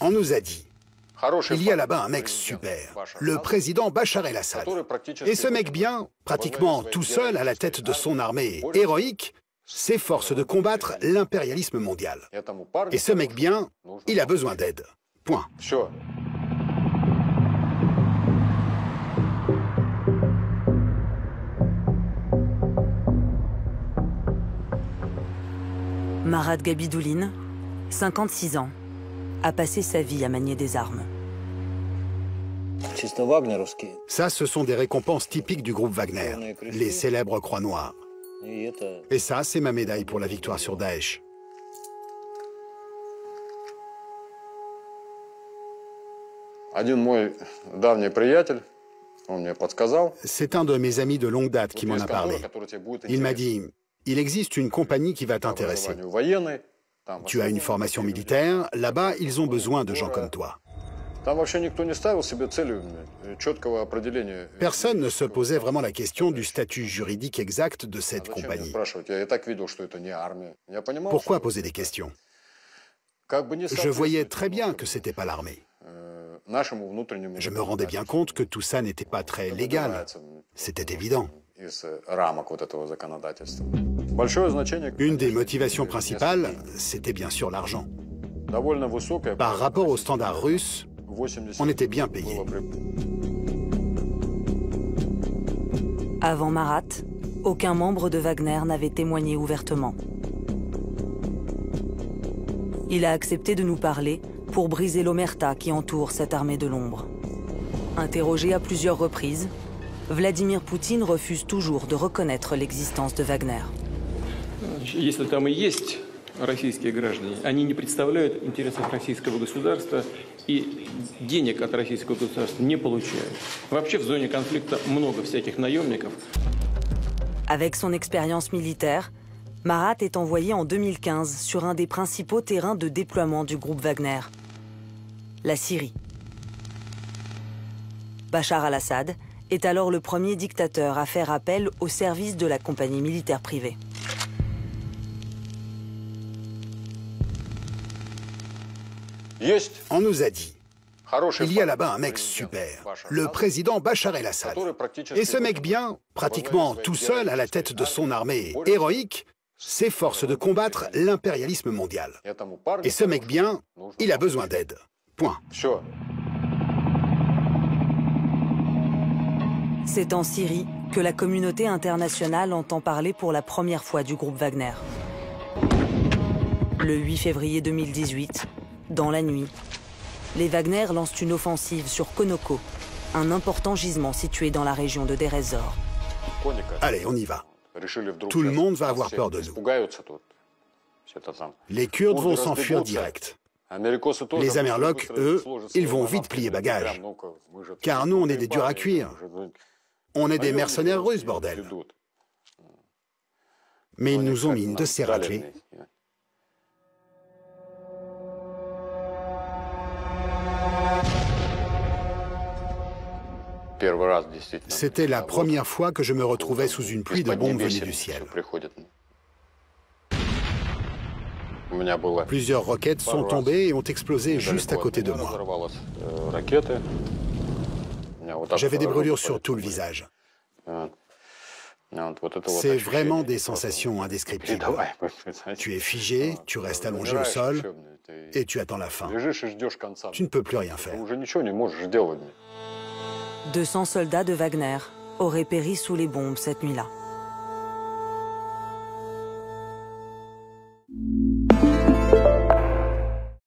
On nous a dit, il y a là-bas un mec super, le président Bachar el-Assad. Et ce mec bien, pratiquement tout seul à la tête de son armée héroïque, s'efforce de combattre l'impérialisme mondial. Et ce mec bien, il a besoin d'aide. Point. Marat Gabidouline, 56 ans, a passé sa vie à manier des armes. Ça, ce sont des récompenses typiques du groupe Wagner, les célèbres croix noires. Et ça, c'est ma médaille pour la victoire sur Daesh. C'est un de mes amis de longue date qui m'en a parlé. Il m'a dit, il existe une compagnie qui va t'intéresser. Tu as une formation militaire, là-bas, ils ont besoin de gens comme toi. Personne ne se posait vraiment la question du statut juridique exact de cette compagnie. Pourquoi poser des questions? Je voyais très bien que ce n'était pas l'armée. Je me rendais bien compte que tout ça n'était pas très légal. C'était évident. Une des motivations principales, c'était bien sûr l'argent. Par rapport aux standards russes, on était bien payé. Avant Marat, aucun membre de Wagner n'avait témoigné ouvertement. Il a accepté de nous parler pour briser l'omerta qui entoure cette armée de l'ombre. Interrogé à plusieurs reprises, Vladimir Poutine refuse toujours de reconnaître l'existence de Wagner Если там и есть российские граждане, они не представляют интересов российского государства и денег от российского государства не получают. Вообще в зоне конфликта много всяких наемников. Avec son expérience militaire, Marat est envoyé en 2015 sur un des principaux terrains de déploiement du groupe Wagner, la Syrie. Bachar al-Assad est alors le premier dictateur à faire appel au service de la compagnie militaire privée. On nous a dit, il y a là-bas un mec super, le président Bachar el-Assad. Et ce mec bien, pratiquement tout seul à la tête de son armée héroïque, s'efforce de combattre l'impérialisme mondial. Et ce mec bien, il a besoin d'aide. Point. C'est en Syrie que la communauté internationale entend parler pour la première fois du groupe Wagner. Le 8 février 2018, dans la nuit, les Wagner lancent une offensive sur Konoko, un important gisement situé dans la région de Deir ez-Zor. Allez, on y va. Tout le monde va avoir peur de nous. Les Kurdes vont s'enfuir direct. Les Amerlocs, eux, ils vont vite plier bagage. Car nous, on est des durs à cuire. On est des mercenaires russes, bordel. Mais ils nous ont mis une de ces raclées. C'était la première fois que je me retrouvais sous une pluie de bombes venues du ciel. Plusieurs roquettes sont tombées et ont explosé juste à côté de moi. J'avais des brûlures sur tout le visage. C'est vraiment des sensations indescriptibles. Tu es figé, tu restes allongé au sol et tu attends la fin. Tu ne peux plus rien faire. 200 soldats de Wagner auraient péri sous les bombes cette nuit-là.